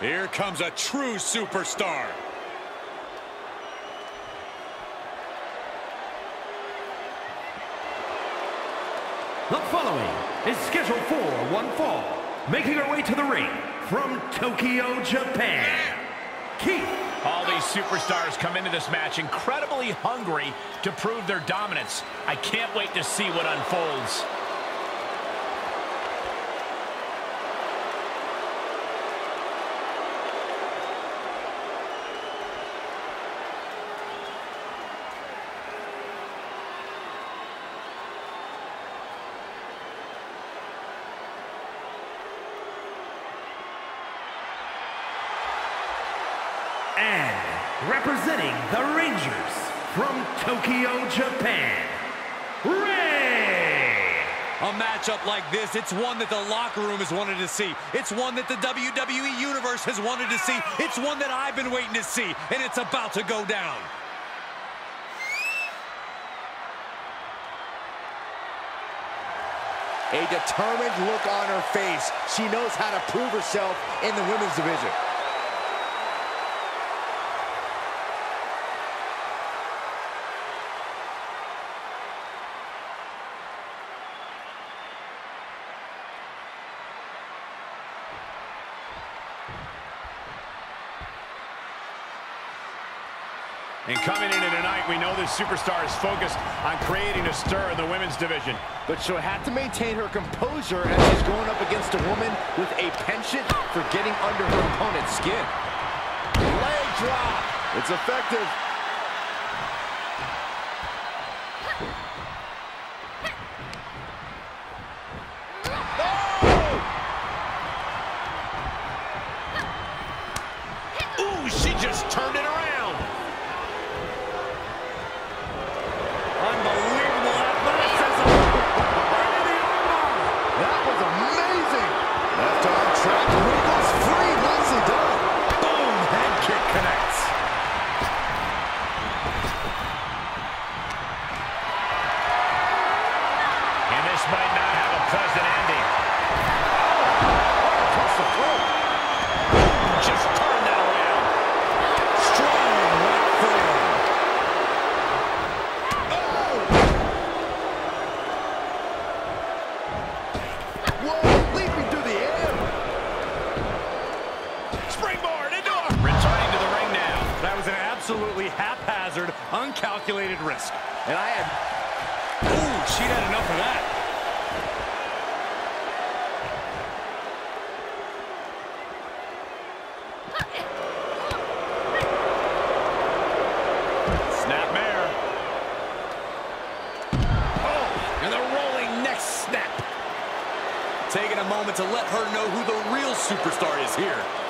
Here comes a true superstar. The following is scheduled for one fall, making her way to the ring from Tokyo, Japan, Keith. All these superstars come into this match incredibly hungry to prove their dominance. I can't wait to see what unfolds. And representing the Rangers from Tokyo, Japan, Ray! A matchup like this, it's one that the locker room has wanted to see. It's one that the WWE Universe has wanted to see. It's one that I've been waiting to see, and it's about to go down. A determined look on her face. She knows how to prove herself in the women's division. And coming into tonight, we know this superstar is focused on creating a stir in the women's division. But she'll have to maintain her composure as she's going up against a woman with a penchant for getting under her opponent's skin. Leg drop. It's effective. Ooh, she just turned it around. Arm trap wiggles free. Nicely done. Boom, head kick connects. And this might haphazard, uncalculated risk. And I had Ooh, she'd had enough of that. Snapmare. Oh, and the rolling neck snap. Taking a moment to let her know who the real superstar is here.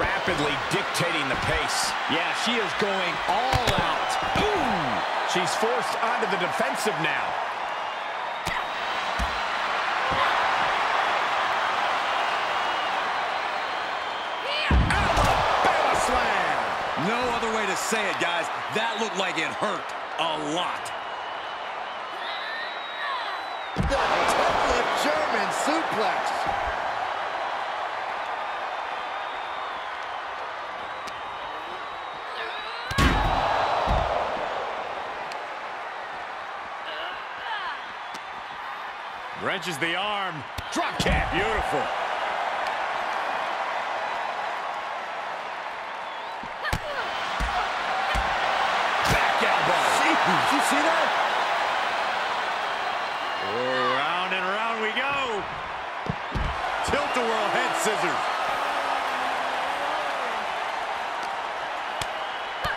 Rapidly dictating the pace. Yeah, she is going all out. Ooh. She's forced onto the defensive now. Alabama slam. No other way to say it, guys. That looked like it hurt a lot. The German suplex. Wrenches the arm. Drop kick. Beautiful. Back elbow. Did you see that? Oh, round and round we go. Tilt-a-whirl head scissors.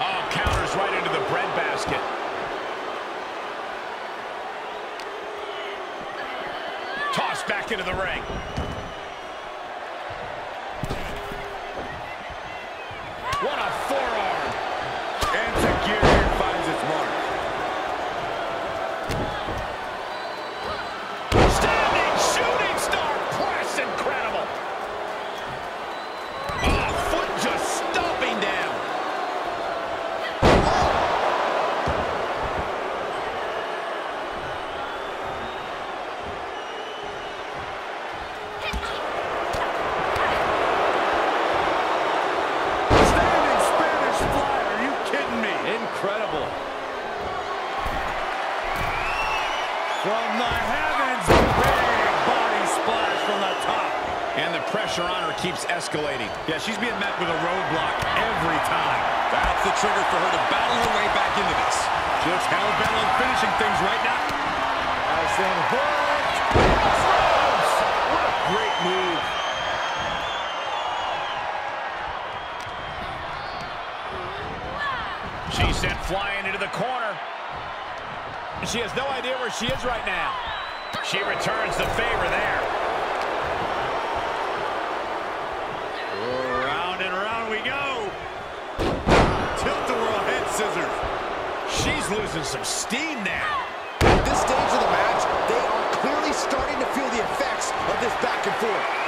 Oh, counters right into the breadbasket. Back into the ring. From the heavens, big body splash from the top. And the pressure on her keeps escalating. Yeah, she's being met with a roadblock every time. That's the trigger for her to battle her way back into this. Just hell-bent on finishing things right now. Outstanding. What a great move. She sent flying into the corner. She has no idea where she is right now. She returns the favor there. Round and round we go. Tilt-a-whirl head scissors. She's losing some steam now. At this stage of the match, they are clearly starting to feel the effects of this back and forth.